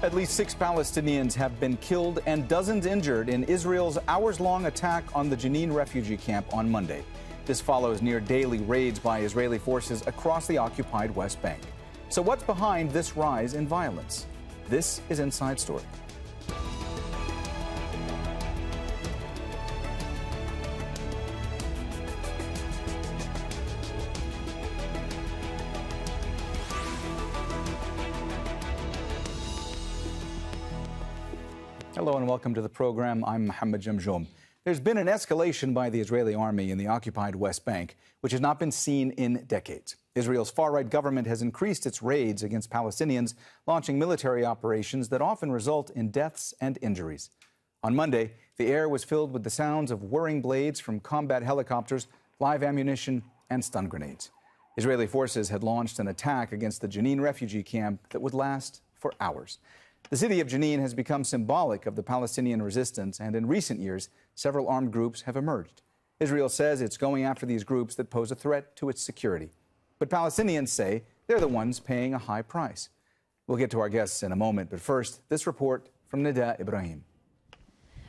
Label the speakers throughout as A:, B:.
A: At least six Palestinians have been killed and dozens injured in Israel's hours long attack on the Jenin refugee camp on Monday. This follows near daily raids by Israeli forces across the occupied West Bank. So, what's behind this rise in violence? This is Inside Story. Hello and welcome to the program. I'm Mohammed Jamjoom. There's been an escalation by the Israeli army in the occupied West Bank, which has not been seen in decades. Israel's far right government has increased its raids against Palestinians, launching military operations that often result in deaths and injuries. On Monday, the air was filled with the sounds of whirring blades from combat helicopters, live ammunition, and stun grenades. Israeli forces had launched an attack against the Jenin refugee camp that would last for hours. The city of Jenin has become symbolic of the Palestinian resistance, and in recent years, several armed groups have emerged. Israel says it's going after these groups that pose a threat to its security. But Palestinians say they're the ones paying a high price. We'll get to our guests in a moment, but first, this report from Nida Ibrahim.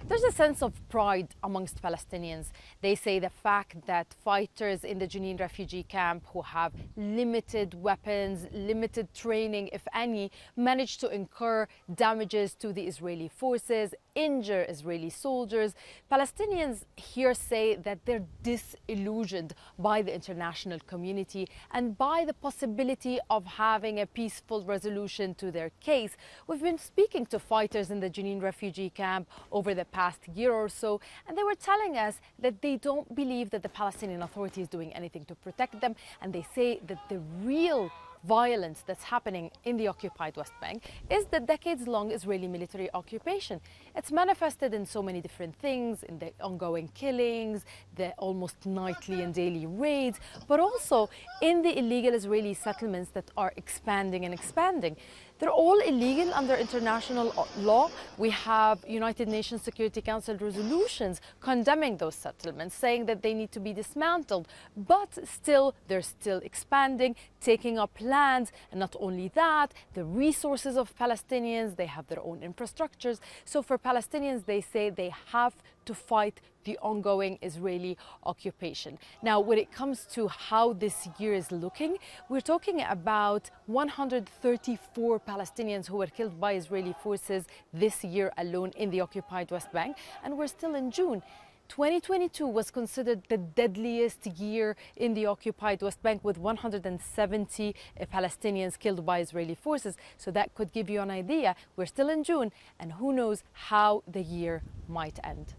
B: There's a sense of pride amongst Palestinians. They say the fact that fighters in the Jenin refugee camp who have limited weapons, limited training, if any, managed to incur damages to the Israeli forces, injure Israeli soldiers. Palestinians here say that they're disillusioned by the international community and by the possibility of having a peaceful resolution to their case. We've been speaking to fighters in the Jenin refugee camp over the past year or so, and they were telling us that they don't believe that the Palestinian Authority is doing anything to protect them, and they say that the real violence that's happening in the occupied West Bank is the decades long Israeli military occupation. It's manifested in so many different things in the ongoing killings, the almost nightly and daily raids, but also in the illegal Israeli settlements that are expanding and expanding. They're all illegal under international law. We have United Nations Security Council resolutions condemning those settlements, saying that they need to be dismantled. But still, they're still expanding, taking up land. And not only that, the resources of Palestinians, they have their own infrastructures. So for Palestinians, they say they have to fight the ongoing Israeli occupation. Now, when it comes to how this year is looking, we're talking about 134 Palestinians who were killed by Israeli forces this year alone in the occupied West Bank, and we're still in June. 2022 was considered the deadliest year in the occupied West Bank with 170 Palestinians killed by Israeli forces. So that could give you an idea. We're still in June, and who knows how the year might end.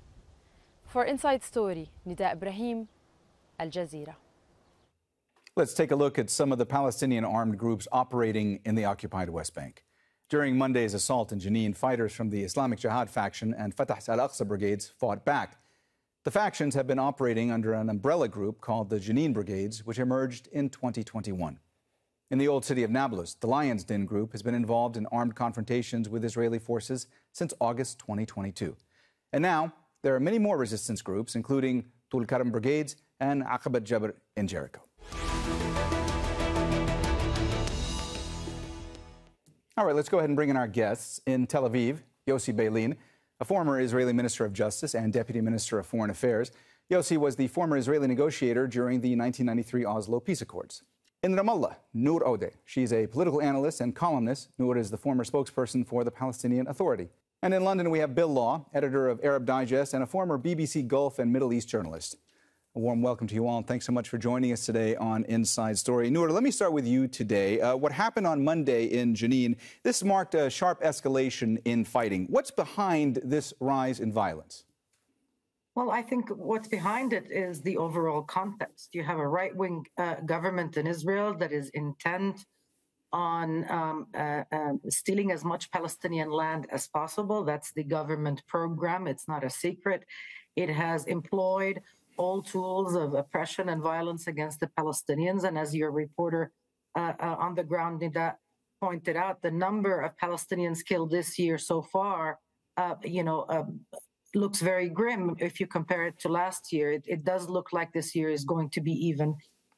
B: For Inside Story, Nida Ibrahim, Al Jazeera.
A: Let's take a look at some of the Palestinian armed groups operating in the occupied West Bank. During Monday's assault in Jenin, fighters from the Islamic Jihad faction and Fatah al-Aqsa brigades fought back. The factions have been operating under an umbrella group called the Jenin Brigades, which emerged in 2021. In the old city of Nablus, the Lions Den group has been involved in armed confrontations with Israeli forces since August 2022. And now, there are many more resistance groups, including Tul Tulkarm Brigades and Aqabat Jabr in Jericho. All right, let's go ahead and bring in our guests. In Tel Aviv, Yossi Beilin, a former Israeli Minister of Justice and Deputy Minister of Foreign Affairs. Yossi was the former Israeli negotiator during the 1993 Oslo Peace Accords. In Ramallah, Nour Odeh. She's a political analyst and columnist. Noor is the former spokesperson for the Palestinian Authority. And in London, we have Bill Law, editor of Arab Digest and a former BBC Gulf and Middle East journalist. A warm welcome to you all, and thanks so much for joining us today on Inside Story. Nour, let me start with you today. Uh, what happened on Monday in Jenin, this marked a sharp escalation in fighting. What's behind this rise in violence?
C: Well, I think what's behind it is the overall context. You have a right wing uh, government in Israel that is intent on um, uh, uh, stealing as much Palestinian land as possible. That's the government program. It's not a secret. It has employed all tools of oppression and violence against the Palestinians. And as your reporter uh, uh on the ground that pointed out, the number of Palestinians killed this year so far, uh, you know, um, looks very grim if you compare it to last year. It, it does look like this year is going to be even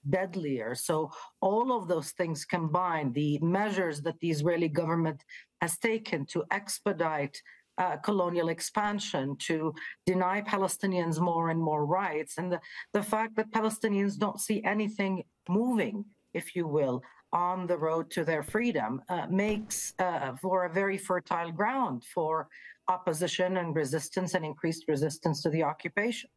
C: deadlier. So all of those things combined, the measures that the Israeli government has taken to expedite uh, colonial expansion, to deny Palestinians more and more rights, and the, the fact that Palestinians don't see anything moving, if you will, on the road to their freedom uh, makes uh, for a very fertile ground for opposition and resistance and increased resistance to the occupation.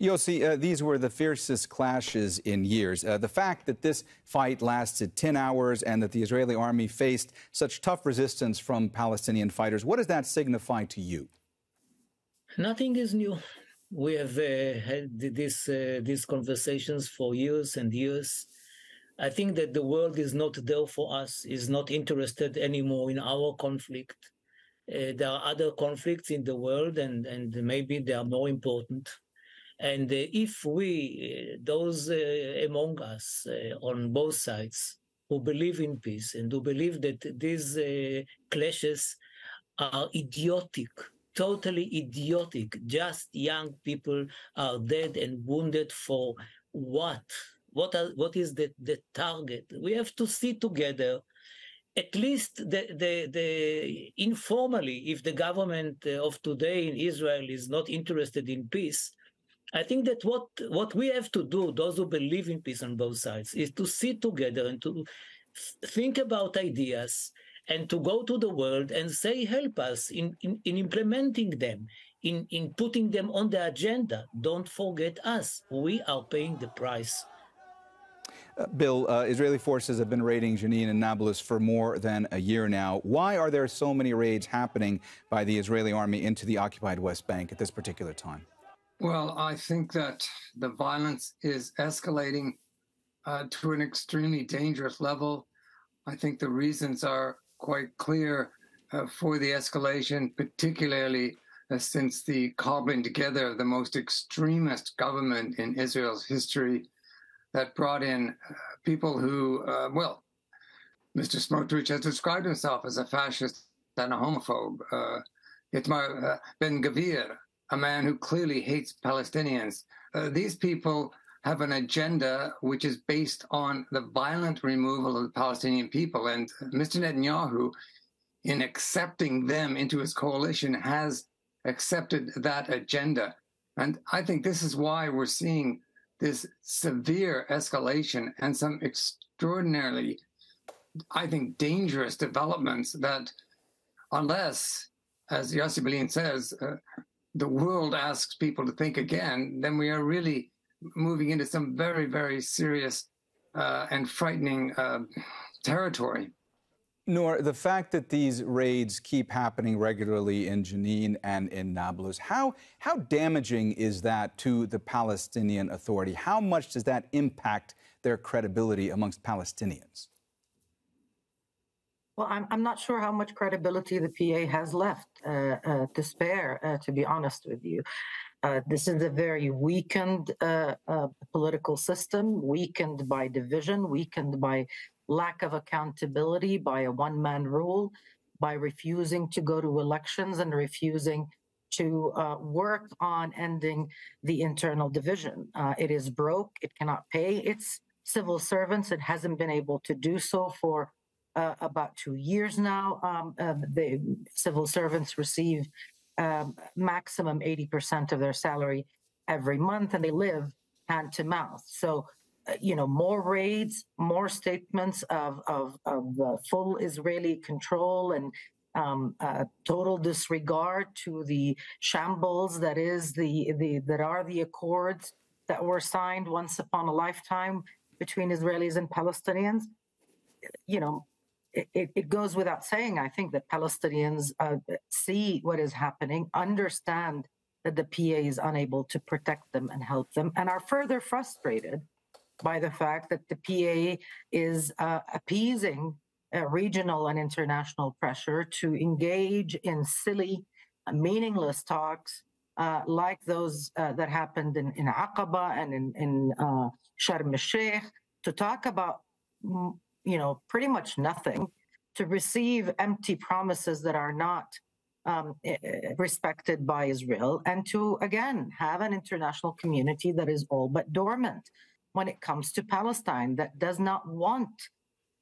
A: Yossi, uh, these were the fiercest clashes in years. Uh, the fact that this fight lasted 10 hours and that the Israeli army faced such tough resistance from Palestinian fighters, what does that signify to you?
D: Nothing is new. We have uh, had this, uh, these conversations for years and years. I think that the world is not there for us, is not interested anymore in our conflict. Uh, there are other conflicts in the world, and, and maybe they are more important. And uh, if we, uh, those uh, among us on both sides, who believe in peace and who believe that these clashes are idiotic, totally idiotic. Just young people are dead and wounded for what? What, are, what is the, the target? We have to see together at least the, the, the informally, if the government of today in Israel is not interested in peace, I think that what what we have to do, those who believe in peace on both sides, is to sit together and to think about ideas and to go to the world and say, help us in, in, in implementing them, in, in putting them on the agenda. Don't forget us. We are paying the price.
A: Uh, Bill, uh, Israeli forces have been raiding Jenin and Nablus for more than a year now. Why are there so many raids happening by the Israeli army into the occupied West Bank at this particular time?
E: Well, I think that the violence is escalating uh, to an extremely dangerous level. I think the reasons are quite clear uh, for the escalation, particularly uh, since the cobbling together of the most extremist government in Israel's history that brought in uh, people who, uh, well, Mr. Smotrich has described himself as a fascist and a homophobe. Uh, Itamar Ben Gvir a man who clearly hates Palestinians. Uh, these people have an agenda which is based on the violent removal of the Palestinian people. And Mr. Netanyahu, in accepting them into his coalition, has accepted that agenda. And I think this is why we're seeing this severe escalation and some extraordinarily, I think, dangerous developments that, unless, as Yossi Beilin says, uh, the world asks people to think again, then we are really moving into some very, very serious uh, and frightening uh, territory.
A: Nour, the fact that these raids keep happening regularly in Jenin and in Nablus, how, how damaging is that to the Palestinian Authority? How much does that impact their credibility amongst Palestinians?
C: Well, I'm, I'm not sure how much credibility the PA has left uh, uh, to spare, uh, to be honest with you. Uh, this is a very weakened uh, uh, political system, weakened by division, weakened by lack of accountability, by a one man rule, by refusing to go to elections and refusing to work on ending the internal division. it is broke, it cannot pay its civil servants, it hasn't been able to do so for uh, about two years now. Um, uh, the civil servants receive um, maximum 80% of their salary every month and they live hand to mouth. So, uh, you know, more raids, more statements of, of, of full Israeli control and um, uh, total disregard to the shambles that is the, the that are the accords that were signed once upon a lifetime between Israelis and Palestinians. You know, it, it, goes without saying, I think, that Palestinians uh, see what is happening, understand that the PA is unable to protect them and help them, and are further frustrated by the fact that the PA is uh, appeasing uh, regional and international pressure to engage in silly, meaningless talks uh, like those uh, that happened in, in Aqaba and in, in uh, Sharm el-Sheikh to talk about you know, pretty much nothing to receive empty promises that are not um, eh, eh, respected by Israel, and to again have an international community that is all but dormant. when it comes to Palestine, that does not want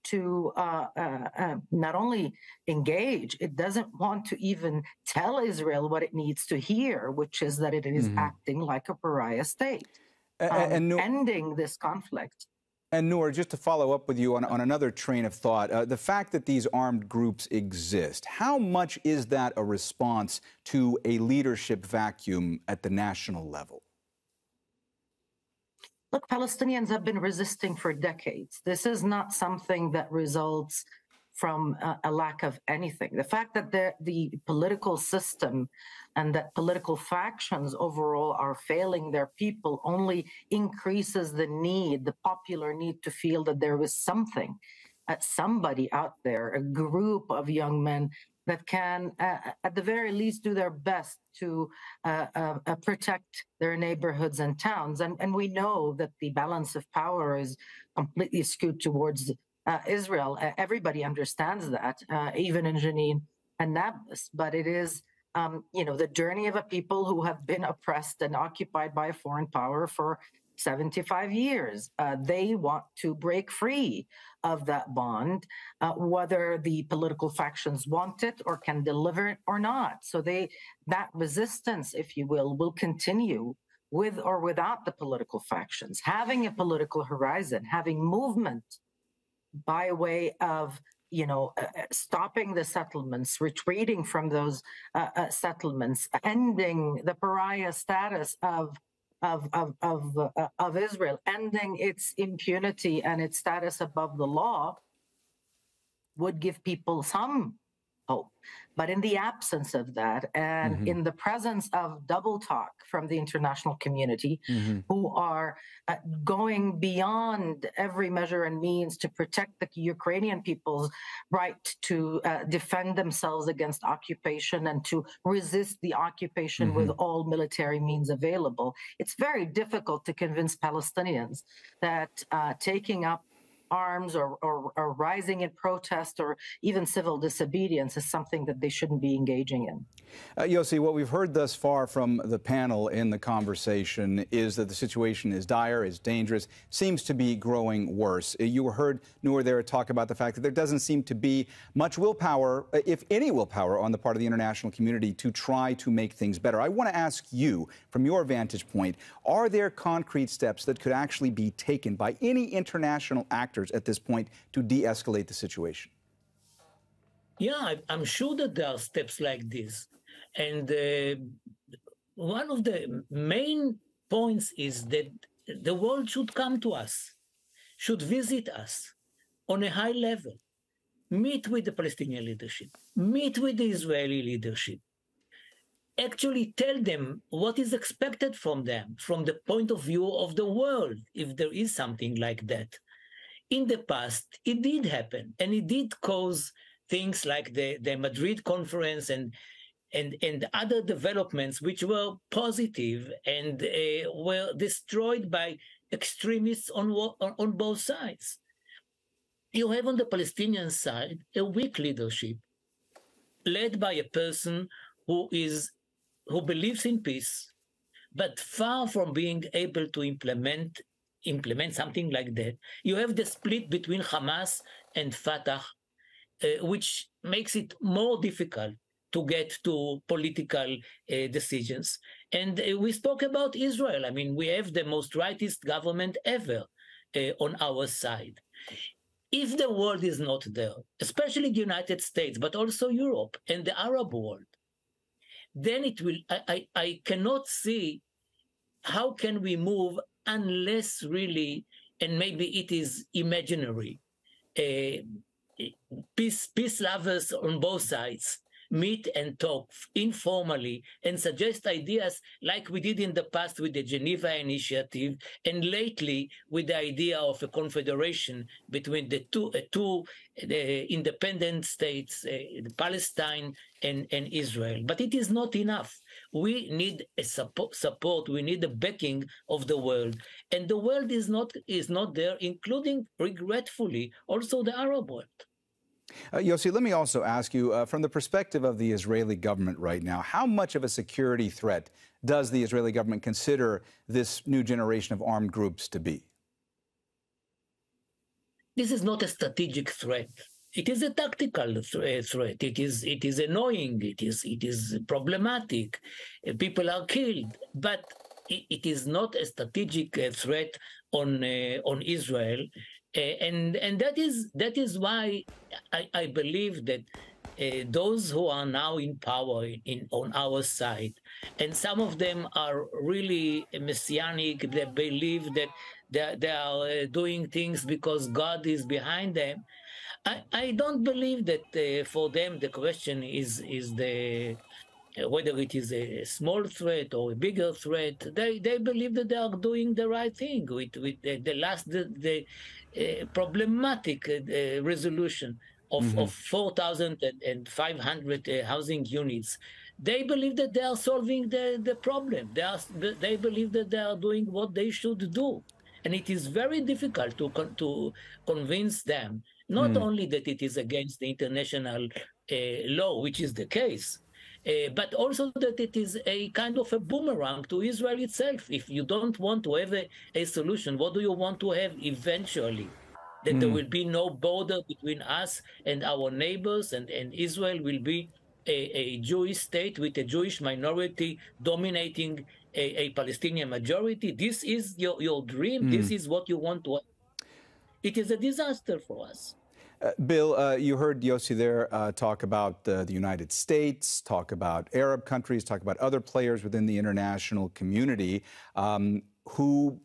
C: to uh, uh, uh, not only engage, it doesn't want to even tell Israel what it needs to hear, which is that it is mm-hmm. acting like a pariah state. Um, and, and ending this conflict.
A: And Nour, just to follow up with you on, on another train of thought, uh, the fact that these armed groups exist, how much is that a response to a leadership vacuum at the national level?
C: Look, Palestinians have been resisting for decades. This is not something that results from a, a lack of anything. The fact that the, the political system and that political factions overall are failing their people only increases the need, the popular need to feel that there is something, uh, somebody out there, a group of young men that can, uh, at the very least, do their best to uh, uh, uh, protect their neighborhoods and towns. And, and we know that the balance of power is completely skewed towards uh, Israel. everybody understands that, uh, even in Jenin and Nablus. But it is, um, you know, the journey of a people who have been oppressed and occupied by a foreign power for 75 years. Uh, they want to break free of that bond, uh, whether the political factions want it or can deliver it or not. So they that resistance, if you will, will continue with or without the political factions. Having a political horizon, having movement by way of you know, uh, uh stopping the settlements, retreating from those uh, uh, settlements, ending the pariah status of of of of, uh, of Israel, ending its impunity and its status above the law, would give people some hope. But in the absence of that, and mm-hmm. in the presence of double talk from the international community, mm-hmm. who are uh, going beyond every measure and means to protect the Ukrainian people's right to uh, defend themselves against occupation and to resist the occupation mm-hmm. with all military means available, it's very difficult to convince Palestinians that uh, taking up arms or, or, or, rising in protest or even civil disobedience is something that they shouldn't be engaging in.
A: Uh, Yossi, what we've heard thus far from the panel in the conversation is that the situation is dire, is dangerous, seems to be growing worse. Uh, you heard Nour there talk about the fact that there doesn't seem to be much willpower, uh, if any willpower, on the part of the international community to try to make things better. I want to ask you, from your vantage point, are there concrete steps that could actually be taken by any international actor? Actors at this point to de escalate the situation?
D: Yeah, I'm sure that there are steps like this. And uh, one of the main points is that the world should come to us, should visit us on a high level, meet with the Palestinian leadership, meet with the Israeli leadership, actually tell them what is expected from them from the point of view of the world, if there is something like that in the past, it did happen, and it did cause things like the, the Madrid conference and and and other developments which were positive and uh, were destroyed by extremists on, on on both sides. You have on the Palestinian side a weak leadership, led by a person who is who believes in peace, but far from being able to implement implement something like that, you have the split between Hamas and Fatah, uh, which makes it more difficult to get to political uh, decisions. And uh, we spoke about Israel. I mean, we have the most rightist government ever uh, on our side. If the world is not there, especially the United States, but also Europe and the Arab world, then it will. I, I, I cannot see how can we move unless really, and maybe it is imaginary, uh, peace, peace lovers on both sides meet and talk informally and suggest ideas like we did in the past with the Geneva Initiative and lately with the idea of a confederation between the two, uh, two independent states, uh, Palestine and, and Israel. But it is not enough. We need a support, support. We need the backing of the world, and the world is not is not there, including regretfully also the Arab world.
A: Uh, Yossi, let me also ask you, uh, from the perspective of the Israeli government right now, how much of a security threat does the Israeli government consider this new generation of armed groups to be?
D: this is not a strategic threat. It is a tactical th- threat. It is it is annoying. It is it is problematic. Uh, people are killed, but it, it is not a strategic uh, threat on uh, on Israel, and and that is that is why I, I believe that uh, those who are now in power in, on our side, and some of them are really messianic. They believe that they, they are doing things because God is behind them. I, I don't believe that uh, for them the question is is the uh, whether it is a small threat or a bigger threat. They they believe that they are doing the right thing with with the, the last the, the uh, problematic uh, resolution of, mm-hmm. of 4,500 uh, housing units. They believe that they are solving the, the problem. They, are, they believe that they are doing what they should do. And it is very difficult to, to convince them, not mm. only that it is against the international uh, law, which is the case, uh, but also that it is a kind of a boomerang to Israel itself. If you don't want to have a, a solution, what do you want to have eventually? that mm. there hmm. will be no border between us and our neighbors, and, and Israel will be a, a Jewish state with a Jewish minority dominating a, a Palestinian majority. This is your, your dream. Mm. This hmm. is what you want to. It is a disaster for us.
A: Uh, Bill, uh, you heard Yossi there uh, talk about the United States, talk about Arab countries, talk about other players within the international community um, who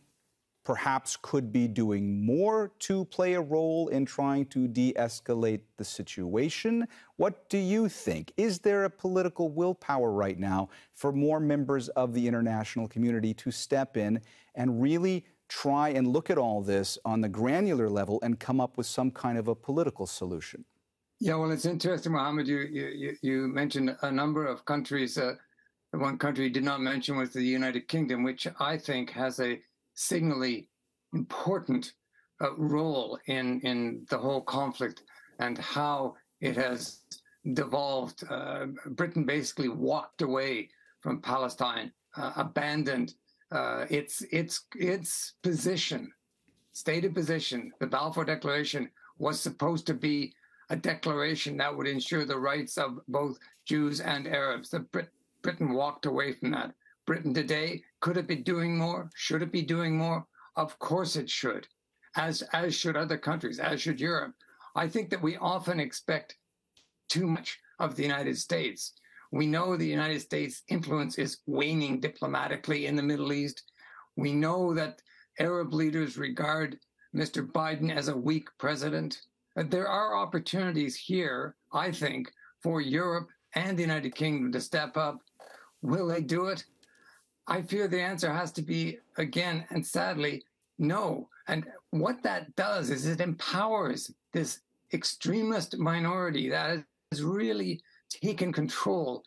A: perhaps could be doing more to play a role in trying to de escalate the situation. What do you think? Is there a political willpower right now for more members of the international community to step in and really try and look at all this on the granular level and come up with some kind of a political solution?
E: Yeah, well, it's interesting, Mohammed. You you you mentioned a number of countries. Uh, one country you did not mention was the United Kingdom, which I think has a signally important uh, role in in the whole conflict and how it has devolved. Uh, Britain basically walked away from Palestine, uh, abandoned uh, its its its position, stated position. The Balfour Declaration was supposed to be a declaration that would ensure the rights of both Jews and Arabs. The Brit- Britain walked away from that. Britain today, could it be doing more? Should it be doing more? Of course it should, as, as should other countries, as should Europe. I think that we often expect too much of the United States. We know the United States' influence is waning diplomatically in the Middle East. We know that Arab leaders regard Mr. Biden as a weak president. There are opportunities here, I think, for Europe and the United Kingdom to step up. Will they do it? I fear the answer has to be again, and sadly, no. And what that does is it empowers this extremist minority that is really taken control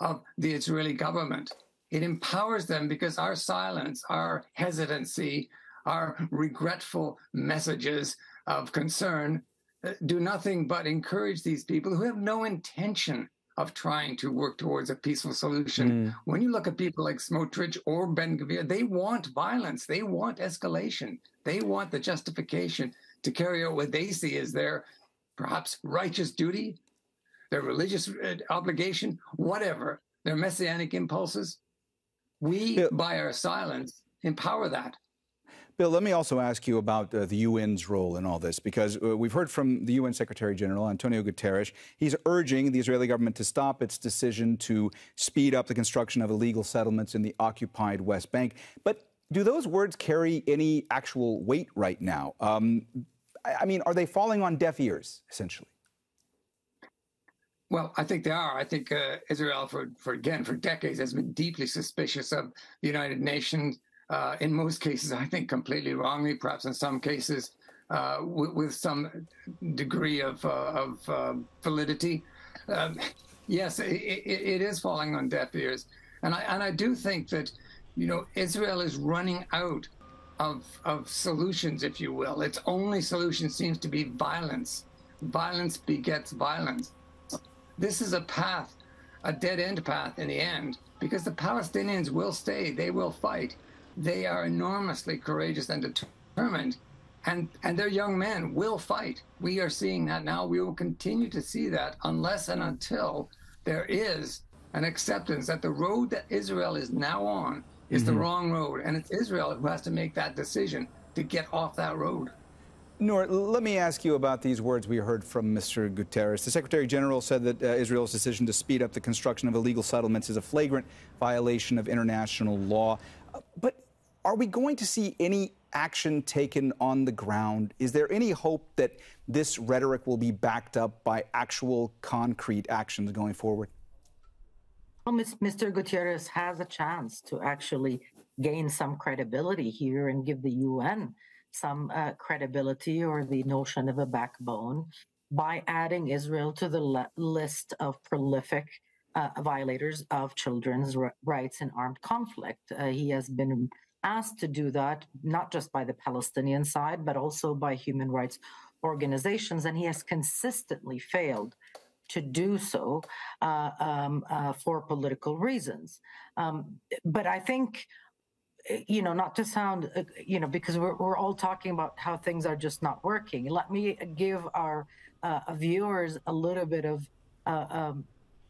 E: of the Israeli government. It empowers them because our silence, our hesitancy, our regretful messages of concern uh, do nothing but encourage these people who have no intention of trying to work towards a peaceful solution. Mm. When you look at people like Smotrich or Ben Gvir, they want violence, they want escalation, they want the justification to carry out what they see as their perhaps righteous duty, their religious uh, obligation, whatever, their messianic impulses. We, yeah. by our silence, empower that.
A: Bill, let me also ask you about uh, the UN's role in all this, because uh, we've heard from the UN Secretary General, Antonio Guterres. He's urging the Israeli government to stop its decision to speed up the construction of illegal settlements in the occupied West Bank. But do those words carry any actual weight right now? Um, I mean, are they falling on deaf ears, essentially?
E: Well, I think they are. I think uh, Israel, for, for again, for decades, has been deeply suspicious of the United Nations, uh, in most cases, I think completely wrongly, perhaps in some cases uh, with, some degree of, uh, of um, validity. Um, yes, it, it, it is falling on deaf ears. And I, and I do think that, you know, Israel is running out of, of solutions, if you will. Its only solution seems to be violence. Violence begets violence. This is a path, a dead end path in the end, because the Palestinians will stay, they will fight they are enormously courageous and determined. and and their young men will fight. We are seeing that now. We will continue to see that unless and until there is an acceptance that the road that Israel is now on is mm-hmm. the wrong road, and it's Israel who has to make that decision to get off that road.
A: Nour, let me ask you about these words we heard from Mr. Guterres. The Secretary General said that uh, Israel's decision to speed up the construction of illegal settlements is a flagrant violation of international law. Uh, but are we going to see any action taken on the ground? Is there any hope that this rhetoric will be backed up by actual concrete actions going forward?
C: Well, Mr. Guterres has a chance to actually gain some credibility here and give the UN some uh, credibility or the notion of a backbone by adding Israel to the le- list of prolific uh, violators of children's r- rights in armed conflict. Uh, he has been asked to do that, not just by the Palestinian side, but also by human rights organizations, and he has consistently failed to do so uh, um, uh, for political reasons. Um, but I think, you know, not to sound, uh, you know, because we're, we're all talking about how things are just not working. Let me give our uh, viewers a little bit of uh, um,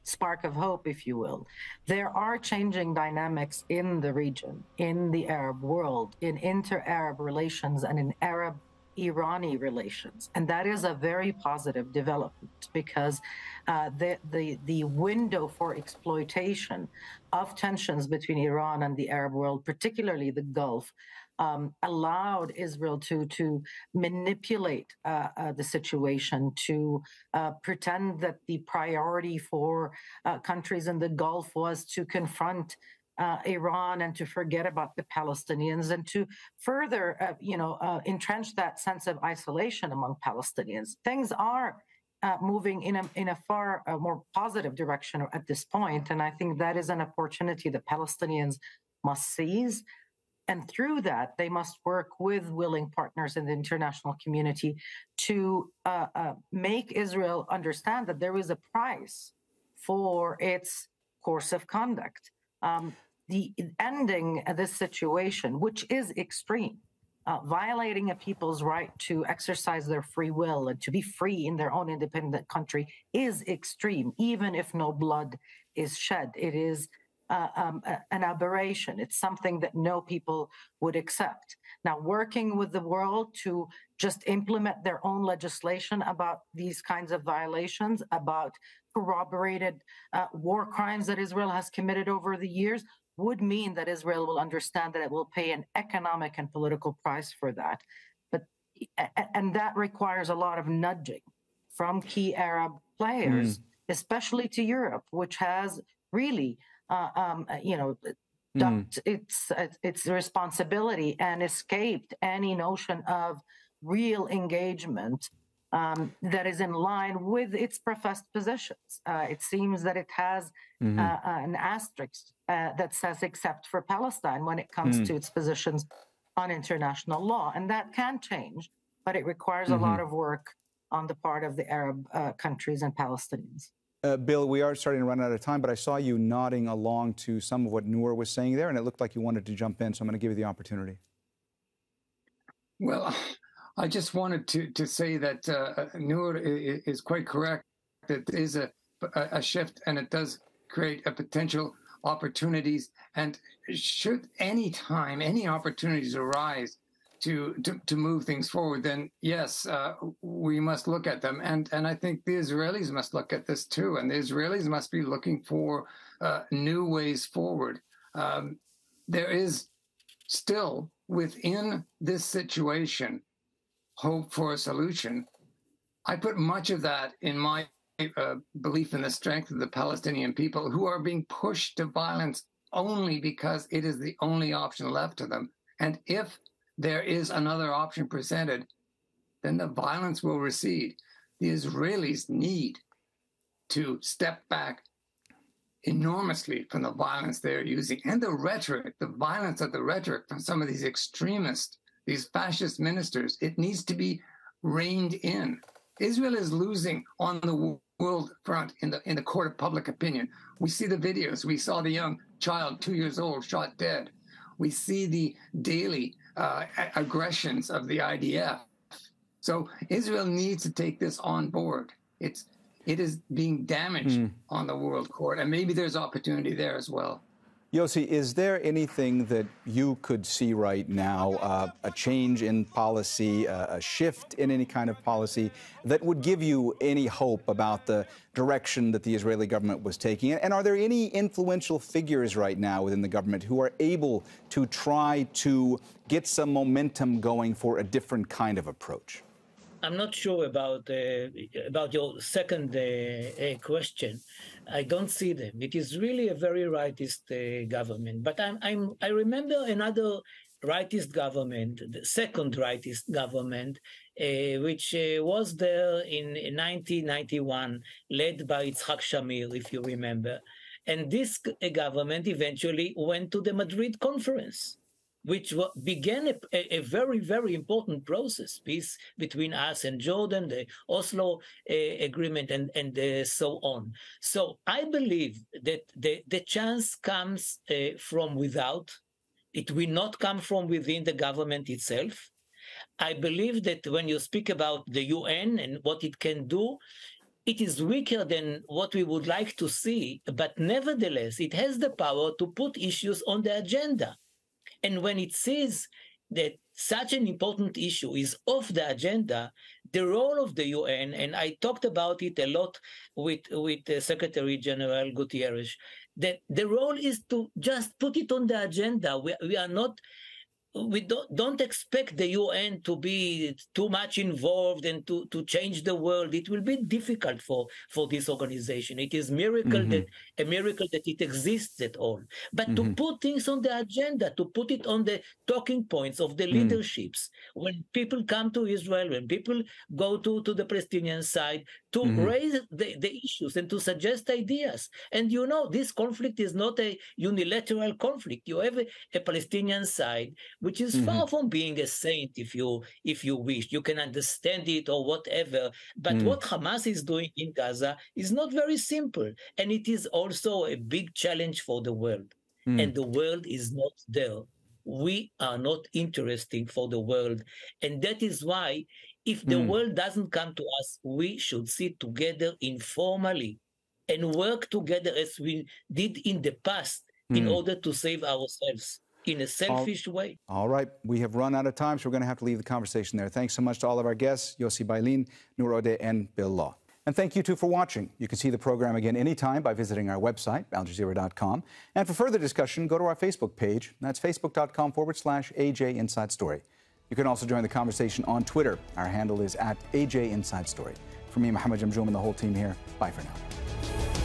C: spark of hope, if you will. There are changing dynamics in the region, in the Arab world, in inter Arab relations, and in Arab Irani relations. And that is a very positive development because uh, the, the, the window for exploitation of tensions between Iran and the Arab world, particularly the Gulf, um, allowed Israel to to manipulate uh, uh, the situation, to uh, pretend that the priority for uh, countries in the Gulf was to confront. Uh, Iran and to forget about the Palestinians and to further, uh, you know, entrench that sense of isolation among Palestinians. Things are uh, moving in a in a far uh, more positive direction at this point, and I think that is an opportunity the Palestinians must seize. And through that, they must work with willing partners in the international community to uh, uh, make Israel understand that there is a price for its course of conduct. Um, the ending this situation, which is extreme, uh, violating a people's right to exercise their free will and to be free in their own independent country, is extreme, even if no blood is shed. It is uh, um, an aberration. It's something that no people would accept. Now, working with the world to just implement their own legislation about these kinds of violations, about corroborated uh, war crimes that Israel has committed over the years, would mean that Israel will understand that it will pay an economic and political price for that. But and that requires a lot of nudging from key Arab players, mm. especially to Europe, which has really uh, um, uh, you know, ducked mm. its uh, its responsibility and escaped any notion of real engagement um, that is in line with its professed positions. Uh, it seems that it has mm-hmm. uh, an asterisk uh, that says except for Palestine when it comes mm. to its positions on international law. And that can change, but it requires mm-hmm. a lot of work on the part of the Arab countries and Palestinians.
A: Uh, Bill, we are starting to run out of time, but I saw you nodding along to some of what Nour was saying there, and it looked like you wanted to jump in, so I'm going to give you the opportunity.
E: Well, I just wanted to, to say that uh, Nour is quite correct. That there is a, a shift, and it does create a potential opportunities. And should any time, any opportunities arise to, to, to move things forward, then yes, uh, we must look at them. And, and I think the Israelis must look at this too. And the Israelis must be looking for uh, new ways forward. Um, there is still within this situation hope for a solution. I put much of that in my uh, belief in the strength of the Palestinian people who are being pushed to violence only because it is the only option left to them. And if there is another option presented, then the violence will recede. The Israelis need to step back enormously from the violence they're using and the rhetoric, the violence of the rhetoric from some of these extremists, these fascist ministers. It needs to be reined in. Israel is losing on the world front in the in the court of public opinion. We see the videos. We saw the young child, two years old, shot dead. We see the daily uh, aggressions of the IDF. So Israel needs to take this on board. It's it is being damaged mm. on the world court, and maybe there's opportunity there as well.
A: Yossi, is there anything that you could see right now, uh, a change in policy, uh, a shift in any kind of policy, that would give you any hope about the direction that the Israeli government was taking? And are there any influential figures right now within the government who are able to try to get some momentum going for a different kind of approach?
D: I'm not sure about uh, about your second uh, uh, question. I don't see them. It is really a very rightist uh, government. But I'm, I'm I remember another rightist government, the second rightist government, uh, which uh, was there in 1991, led by Yitzhak Shamir, if you remember. And this government eventually went to the Madrid conference which began a, a, very, very important process, peace between us and Jordan, the Oslo uh, agreement, and, and uh, so on. So I believe that the, the chance comes uh, from without. It will not come from within the government itself. I believe that when you speak about the UN and what it can do, it is weaker than what we would like to see, but nevertheless, it has the power to put issues on the agenda. And when it says that such an important issue is off the agenda, the role of the UN, and I talked about it a lot with, with uh, Secretary General Gutierrez, that the role is to just put it on the agenda. We, we are not we don't, don't expect the UN to be too much involved and to, to change the world. It will be difficult for, for this organization. It is miracle mm-hmm. that a miracle that it exists at all. But mm-hmm. to put things on the agenda, to put it on the talking points of the mm. leaderships, when people come to Israel, when people go to, to the Palestinian side, to mm-hmm. raise the, the issues and to suggest ideas. And you know, this conflict is not a unilateral conflict. You have a, a Palestinian side which is mm-hmm. far from being a saint if you if you wish you can understand it or whatever but mm. what hamas is doing in gaza is not very simple and it is also a big challenge for the world mm. and the world is not there we are not interesting for the world and that is why if the mm. world doesn't come to us we should sit together informally and work together as we did in the past in mm. order to save ourselves in a selfish
A: all,
D: way.
A: All right. We have run out of time, so we're going to have to leave the conversation there. Thanks so much to all of our guests, Yossi Beilin, Nour Odeh, and Bill Law. And thank you, too, for watching. You can see the program again anytime by visiting our website, aljazeera.com. And for further discussion, go to our Facebook page. That's facebook.com forward slash AJ Inside Story. You can also join the conversation on Twitter. Our handle is at AJ Inside Story. For me, Mohammed Jamjoom, and the whole team here, bye for now.